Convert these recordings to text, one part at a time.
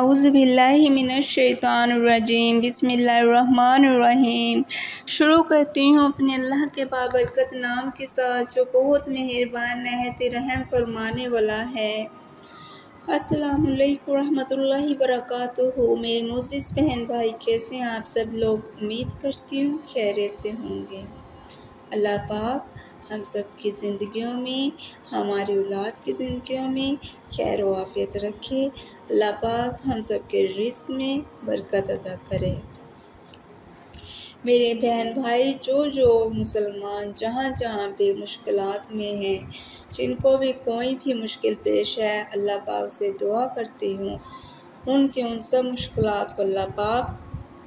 आउज़बिल्लिमिनशैतानरजीम बिस्मिल्लाहिर्रहमानिर्रहीम शुरू करती हूँ अपने अल्लाह के बाबरकत नाम के साथ, जो बहुत मेहरबान नहत रहम फरमाने वाला है। अस्सलाम वालेकुम रहमतुल्लाहि मेरे मोजिस बहन भाई, कैसे हैं आप सब लोग? उम्मीद करती हूँ खैरियत से होंगे। अल्लाह पाक हम सब की ज़िंदगियों में, हमारी औलाद की ज़िंदगियों में, खैर वाफ़ियत रखे अल्लाह पाक हम सब के रिस्क में बरकत अदा करे। मेरे बहन भाई, जो जो मुसलमान जहाँ जहाँ पे मुश्किल में हैं, जिनको भी कोई भी मुश्किल पेश है, अल्लाह पाक से दुआ करती हूँ, उनकी उन सब मुश्किल को अल्लाह पाक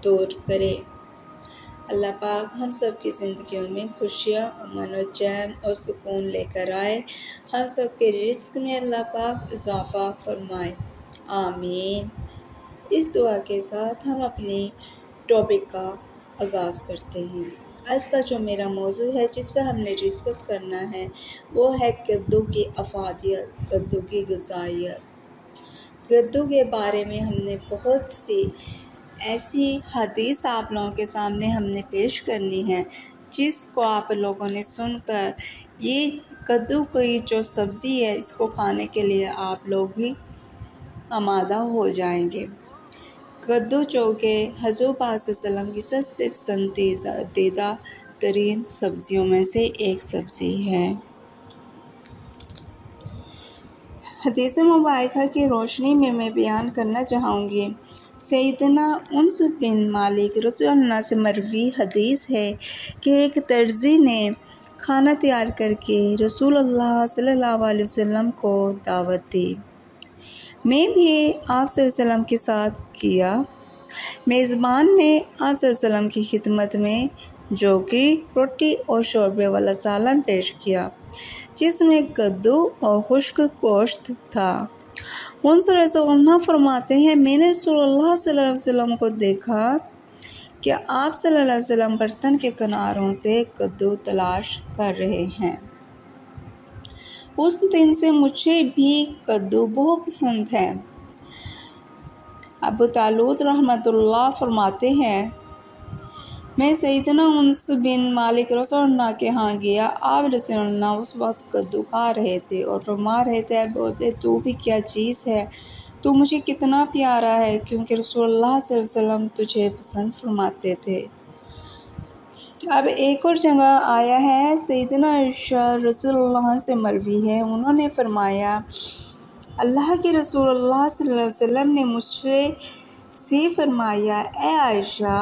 दूर करे। अल्लाह पाक हम सब की ज़िंदगियों में खुशियाँ, अमन और चैन और सुकून लेकर आए। हम सब के रिस्क में अल्लाह पाक इजाफ़ा फरमाए। आमीन। इस दुआ के साथ हम अपने टॉपिक का आगाज़ करते हैं। आज का जो मेरा मौजू है, जिस पर हमने डिस्कस करना है, वो है कद्दू की अफादियत कद्दू की गजाइत। कद्दू के बारे में हमने बहुत सी ऐसी हदीस आप लोगों के सामने हमने पेश करनी है, जिसको आप लोगों ने सुनकर ये कद्दू की जो सब्ज़ी है, इसको खाने के लिए आप लोग भी आमादा हो जाएँगे। कद्दू चौके हजूब वसल्लम की सबसे पसंदीदा तरीन सब्ज़ियों में से एक सब्ज़ी है। हदीस मुबारक की रोशनी में मैं बयान करना चाहूँगी। सैदना उनस बिन मालिक रसोल्ला से मरवी हदीस है कि एक तर्जी ने खाना तैयार करके रसूल अल्लाह सल्लल्लाहु अलैहि वसल्लम को दावत दी। मैं भी आप वसल्लम के साथ किया। मेज़बान ने आप वसल्लम की खिदमत में जो कि रोटी और शोरबे वाला सालन पेश किया, जिसमें कद्दू और खुश्क गोश्त था। उनसे फरमाते हैं, मैंने सल्लल्लाहु को देखा कि आप सल्लल्लाहु अलैहि वसल्लम बर्तन के किनारों से कद्दू तलाश कर रहे हैं। उस दिन से मुझे भी कद्दू बहुत पसंद है। अबू तालूद रहमतुल्लाह फरमाते हैं मैं सईदना उनस बिन मालिक रसोल्ला के यहाँ गया। आप रसोल्ला उस वक्त कद्दू खा रहे थे और फरमा रहे थे बोलते तू भी क्या चीज़ है? तू मुझे कितना प्यारा है, क्योंकि रसोल्ला वसल्लम तुझे पसंद फरमाते थे। अब एक और जगह आया है, सईदना रसूलुल्लाह से मरवी है। उन्होंने फरमाया, अल्लाह के अलैहि वसल्लम ने मुझसे से फरमाया, ए आयशा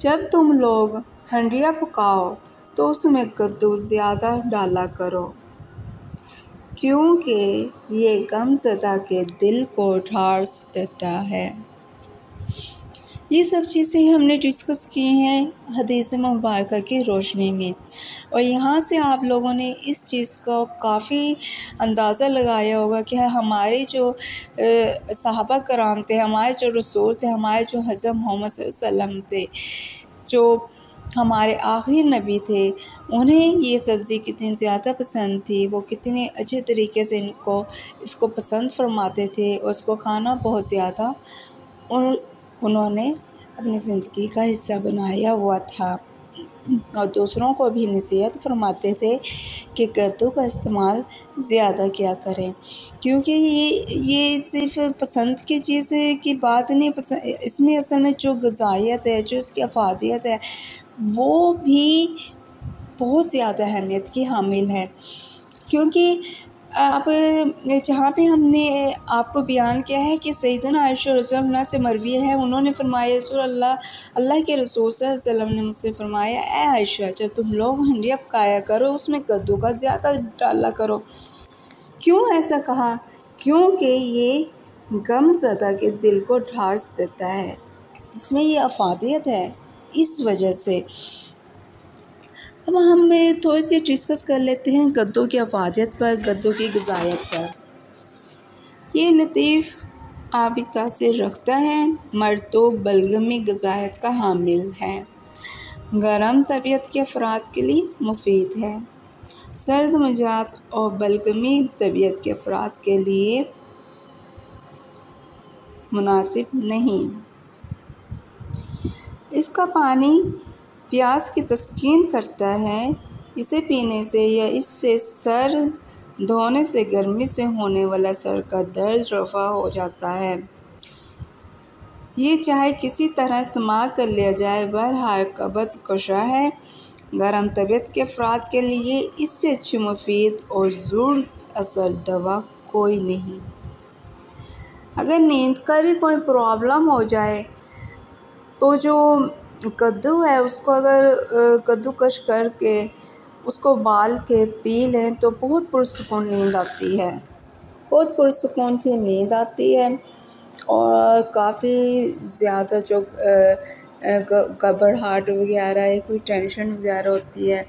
जब तुम लोग हंडिया पकाओ तो उसमें कद्दू ज़्यादा डाला करो। क्योंकि ये गमज़दा के दिल को ढार्स देता है। ये सब चीज़ें हमने डिस्कस की हैं हदीस मुबारक की रोशनी में। और यहाँ से आप लोगों ने इस चीज़ को काफ़ी अंदाज़ा लगाया होगा कि हमारे जो सहाबा कराम थे, हमारे जो रसूल थे, हमारे जो हज़रत मोहम्मद वसल्लम थे, जो हमारे आखिरी नबी थे, उन्हें ये सब्ज़ी कितनी ज़्यादा पसंद थी, वो कितने अच्छे तरीके से इनको, इसको पसंद फरमाते थे और उसको खाना बहुत ज़्यादा और उन्होंने अपनी ज़िंदगी का हिस्सा बनाया हुआ था। और दूसरों को भी नसीहत फरमाते थे कि कद्दू का इस्तेमाल ज़्यादा किया करें। क्योंकि ये ये सिर्फ़ पसंद की चीज़ की बात नहीं पसंद इसमें असल में जो गजाइत है, जो इसकी अफादियत है, वो भी बहुत ज़्यादा अहमियत की हामिल है। क्योंकि अब जहाँ पे हमने आपको बयान किया है कि सईदना आयशा रसोल्ला से मरवी है, उन्होंने फरमाया रसूल अल्लाह अल्लाह के रसूल वसल्लम ने मुझसे फरमाया ए आयशा, जब तुम लोग हंडिया पकाया करो, उसमें कद्दू का ज़्यादा डाला करो। क्यों ऐसा कहा? क्योंकि ये गम ज़दा के दिल को ढार्स देता है। इसमें ये अफादियत है। इस वजह से अब हम थोड़ी सी डिस्कस कर लेते हैं गद्दों की अफादियत पर, गद्दों की गजायत पर। ये लतीफ़ आबिद तासर रखता है, मर्द तो बलगमी गजायत का हामिल है। गर्म तबीयत के अफराद के लिए मुफीद है। सर्द मिजाज और बलगमी तबीयत के अफराद के लिए मुनासिब नहीं। इसका पानी प्यास की तस्कीन करता है, इसे पीने से या इससे सर धोने से गर्मी से होने वाला सर का दर्द रफा हो जाता है। ये चाहे किसी तरह इस्तेमाल कर लिया जाए, बहरहाल कब्ज़ कशा है। गर्म तबीयत के अफराद के लिए इससे अच्छी मुफीद और ज़रूर असर दवा कोई नहीं। अगर नींद का भी कोई प्रॉब्लम हो जाए तो जो कद्दू है, उसको अगर कद्दूकश करके, उसको बाल के पी लें तो बहुत पुरसकून नींद आती है। बहुत पुरसकून फिर नींद आती है और काफ़ी ज़्यादा जो घबराहट वगैरह या कोई टेंशन वगैरह होती है,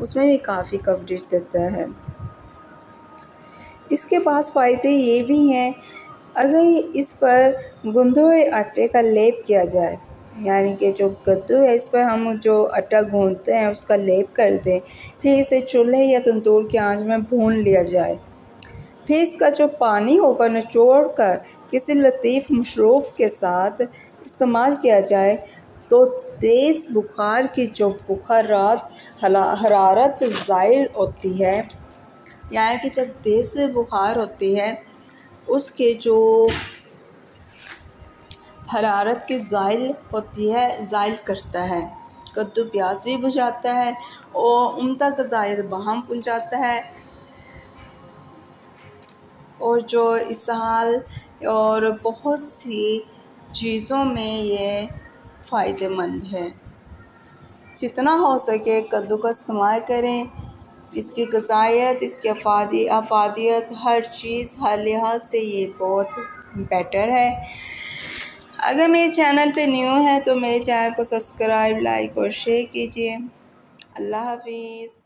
उसमें भी काफ़ी कवरेज देता है। इसके पास फ़ायदे ये भी हैं, अगर इस पर गुंदे आटे का लेप किया जाए यानी कि जो गद्दू है, इस पर हम जो आटा गूंदते हैं, उसका लेप कर दें। फिर इसे चूल्हे या तंदूर की आँच में भून लिया जाए। फिर इसका जो पानी होगा निचोड़ कर किसी लतीफ़ मशरूफ़ के साथ इस्तेमाल किया जाए। तो तेज़ बुखार की जो बुखारात हरारत ज़ाहिर होती है, यानी कि जब तेज़ बुखार होती है, उसके जो हरारत की ज़ाइल होती है, ज़ाइल करता है। कद्दू प्यास भी बुझाता है और उमदा गजायद बहम पहुँचाता है। और जो इसहाल और बहुत सी चीज़ों में ये फ़ायदेमंद है। जितना हो सके कद्दू का इस्तेमाल करें। इसकी गजायत, इसकी अफादी अफादियत हर चीज़, हर लिहाज से ये बहुत बेटर है। अगर मेरे चैनल पे न्यू है तो मेरे चैनल को सब्सक्राइब, लाइक और शेयर कीजिए। अल्लाह हाफिज़।